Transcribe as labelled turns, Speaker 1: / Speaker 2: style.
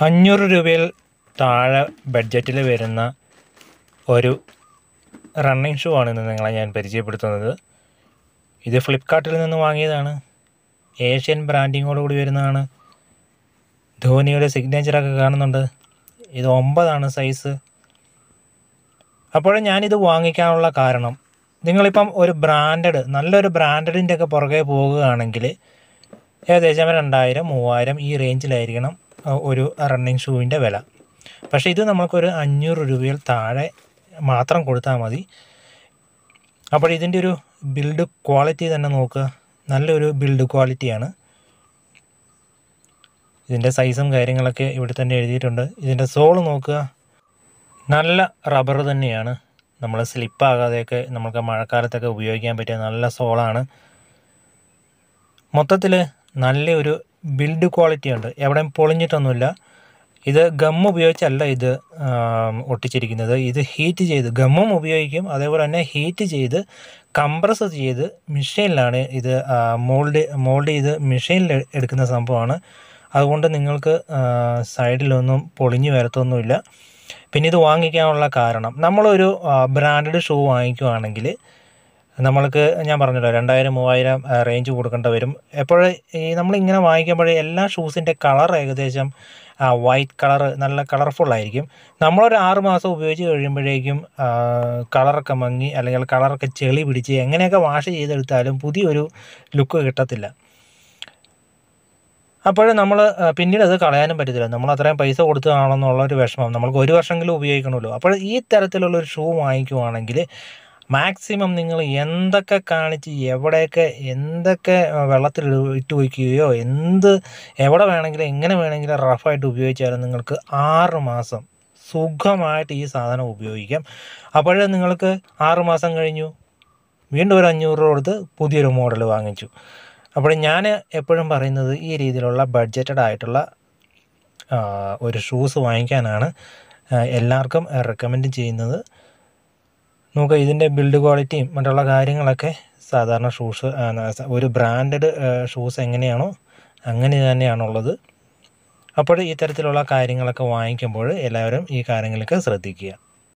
Speaker 1: അഞ്ഞൂറ് രൂപയിൽ താഴെ ബഡ്ജറ്റിൽ വരുന്ന ഒരു റണ്ണിങ് ഷൂ ആണ് ഇന്ന് നിങ്ങളെ ഞാൻ പരിചയപ്പെടുത്തുന്നത്. ഇത് ഫ്ലിപ്പ്കാർട്ടിൽ നിന്ന് വാങ്ങിയതാണ്. ഏഷ്യൻ ബ്രാൻഡിങ്ങോടുകൂടി വരുന്നതാണ്. ധോനിയുടെ സിഗ്നേച്ചറൊക്കെ കാണുന്നുണ്ട്. ഇത് ഒമ്പതാണ് സൈസ് അപ്പോൾ ഞാനിത് വാങ്ങിക്കാനുള്ള കാരണം നിങ്ങളിപ്പം ഒരു ബ്രാൻഡഡ് നല്ലൊരു ബ്രാൻഡഡിന്റെ ഒക്കെ പുറകെ പോകുകയാണെങ്കിൽ ഏകദേശം രണ്ടായിരം മൂവായിരം ഈ റേഞ്ചിലായിരിക്കണം ഒരു റണ്ണിങ് ഷൂവിന്റെ വില. പക്ഷേ ഇത് നമുക്കൊരു അഞ്ഞൂറ് രൂപയിൽ താഴെ മാത്രം കൊടുത്താൽ മതി. അപ്പോൾ ഇതിന്റെ ഒരു ബിൽഡ് ക്വാളിറ്റി തന്നെ നോക്കുക നല്ലൊരു ബിൽഡ് ക്വാളിറ്റിയാണ് ഇതിന്റെ സൈസും കാര്യങ്ങളൊക്കെ ഇവിടെ തന്നെ എഴുതിയിട്ടുണ്ട്. ഇതിന്റെ സോൾ നോക്കുക. നല്ല റബ്ബർ തന്നെയാണ്. നമ്മൾ സ്ലിപ്പാകാതെയൊക്കെ നമുക്ക് മഴക്കാലത്തൊക്കെ ഉപയോഗിക്കാൻ പറ്റിയ നല്ല സോളാണ് മൊത്തത്തിൽ നല്ലൊരു ബിൽഡ് ക്വാളിറ്റി ഉണ്ട്. എവിടെയും പൊളിഞ്ഞിട്ടൊന്നുമില്ല. ഇത് ഗം ഉപയോഗിച്ചല്ല ഇത് ഒട്ടിച്ചിരിക്കുന്നത്. ഇത് ഹീറ്റ് ചെയ്ത് ഗമ്മും ഉപയോഗിക്കും. അതേപോലെ തന്നെ ഹീറ്റ് ചെയ്ത് കംപ്രസ് ചെയ്ത് മെഷീനിലാണ് ഇത് മോൾഡ് മോൾഡ് ചെയ്ത് മെഷീനിൽ എടുക്കുന്ന സംഭവമാണ്. അതുകൊണ്ട് നിങ്ങൾക്ക് സൈഡിലൊന്നും പൊളിഞ്ഞു വരത്തൊന്നുമില്ല. പിന്നെ ഇത് വാങ്ങിക്കാനുള്ള കാരണം. നമ്മളൊരു ബ്രാൻഡഡ് ഷൂ വാങ്ങിക്കുവാണെങ്കിൽ നമ്മൾക്ക് ഞാൻ പറഞ്ഞല്ലോ രണ്ടായിരം മൂവായിരം റേഞ്ച് കൊടുക്കേണ്ടി വരും എപ്പോഴും ഈ നമ്മളിങ്ങനെ വാങ്ങിക്കുമ്പോൾ എല്ലാ ഷൂസിന്റെ കളർ ഏകദേശം വൈറ്റ് കളർ നല്ല കളർഫുൾ ആയിരിക്കും. നമ്മളൊരു ആറ് മാസം ഉപയോഗിച്ച് കഴിയുമ്പോഴേക്കും കളറൊക്കെ മങ്ങി അല്ലെങ്കിൽ കളറൊക്കെ ചെളി പിടിച്ച് എങ്ങനെയൊക്കെ വാഷ് ചെയ്തെടുത്താലും പുതിയൊരു ലുക്ക് കിട്ടത്തില്ല. അപ്പോൾ നമ്മൾ പിന്നീട് അത് കളയാനും പറ്റത്തില്ല. നമ്മൾ അത്രയും പൈസ കൊടുത്തതാണെന്നുള്ള ഒരു വിഷമം. നമ്മൾക്ക് ഒരു വർഷമെങ്കിലും ഉപയോഗിക്കണമല്ലോ. അപ്പോൾ ഈ തരത്തിലുള്ള ഒരു ഷൂ വാങ്ങിക്കുവാണെങ്കിൽ മാക്സിമം നിങ്ങൾ എന്തൊക്കെ കാണിച്ച് എവിടെയൊക്കെ എന്തൊക്കെ വെള്ളത്തിൽ ഇട- ഇട്ട് വയ്ക്കുകയോ എന്ത് എവിടെ വേണമെങ്കിലും എങ്ങനെ വേണമെങ്കിലും റഫായിട്ട് ഉപയോഗിച്ചാലും നിങ്ങൾക്ക് ആറ് മാസം സുഖമായിട്ട് ഈ സാധനം ഉപയോഗിക്കാം. അപ്പോഴേ നിങ്ങൾക്ക് ആറ് മാസം കഴിഞ്ഞു. വീണ്ടും ഒരു അഞ്ഞൂറ് രൂപ കൊടുത്ത് പുതിയൊരു മോഡൽ വാങ്ങിച്ചു. അപ്പോൾ ഞാൻ എപ്പോഴും പറയുന്നത് ഈ രീതിയിലുള്ള ബഡ്ജറ്റഡ് ആയിട്ടുള്ള ഒരു ഷൂസ് വാങ്ങിക്കാനാണ് എല്ലാവർക്കും റെക്കമെൻഡ് ചെയ്യുന്നത്. നമുക്ക് ഇതിന്റെ ബിൽഡ് ക്വാളിറ്റിയും മറ്റുള്ള കാര്യങ്ങളൊക്കെ സാധാരണ ഷൂസ് ഒരു ബ്രാൻഡഡ് ഷൂസ് എങ്ങനെയാണോ അങ്ങനെ തന്നെയാണുള്ളത്. അപ്പോൾ ഈ തരത്തിലുള്ള കാര്യങ്ങളൊക്കെ വാങ്ങിക്കുമ്പോൾ എല്ലാവരും ഈ കാര്യങ്ങളൊക്കെ ശ്രദ്ധിക്കുക.